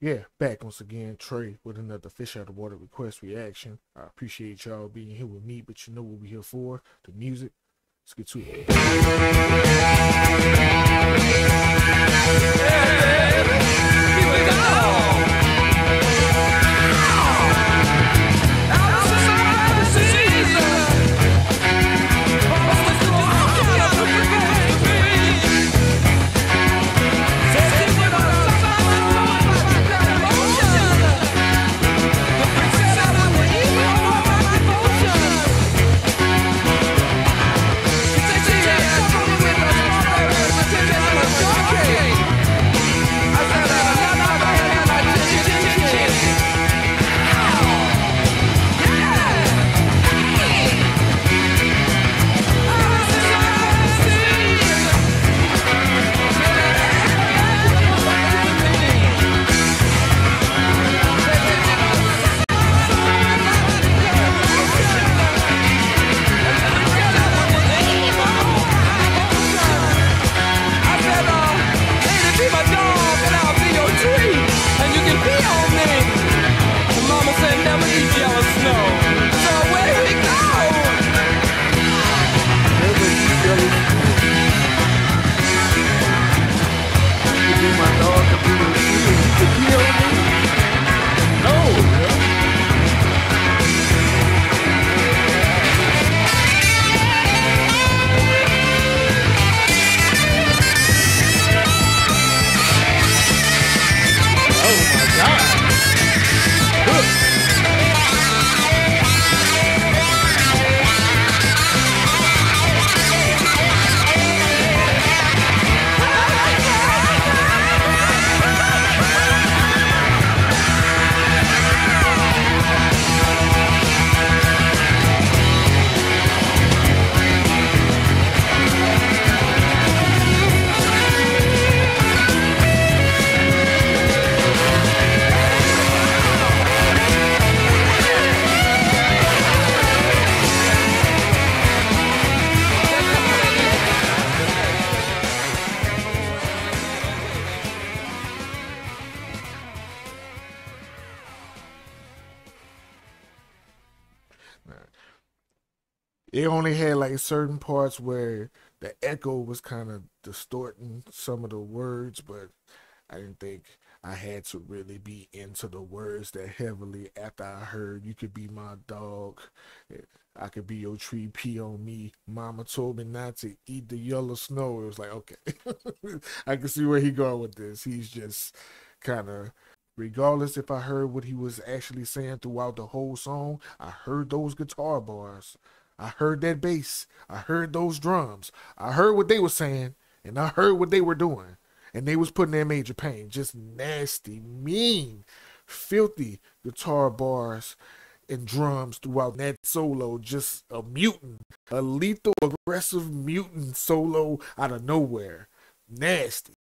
yeah, back once again, Trey, with another Fish Out of Water request reaction. I appreciate y'all being here with me, but you know what we're here for the music. Let's get to it. It only had like certain parts where the echo was kind of distorting some of the words, but I didn't think I had to really be into the words that heavily after I heard you could be my dog. Eh, I could be your tree, pee on me. Mama told me not to eat the yellow snow. It was like, okay. I can see where he going with this. He's just kind of regardless if I heard what he was actually saying throughout the whole song, I heard those guitar bars. I heard that bass. I heard those drums. I heard what they were saying, and I heard what they were doing. And they was putting in major pain. Just nasty, mean, filthy guitar bars and drums throughout that solo. Just a mutant, a lethal, aggressive mutant solo out of nowhere. Nasty.